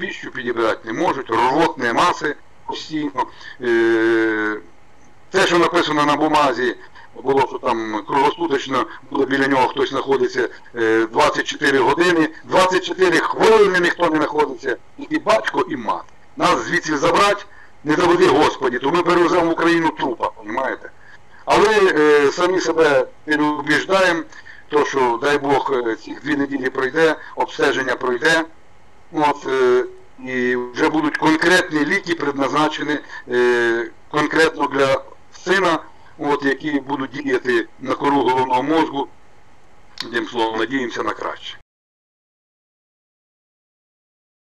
піщу підібрати не можуть, рвотні маси постійно. Е, те, що написано на бумазі, було, що там круглосуточно буде біля нього хтось знаходиться е, 24 години, 24 хвилини ніхто не знаходиться, тільки батько і мати. Нас звідси забрати, не доведи Господі, то ми перевеземо в Україну трупа, розумієте? Але е, самі себе переубіждаємо, то що, дай Бог, е, ці дві неділі пройде, обстеження пройде, от, е, і вже будуть конкретні ліки предназначені е, конкретно для сина, от, які будуть діяти на кору головного мозку. Тим словом, надіємося на краще.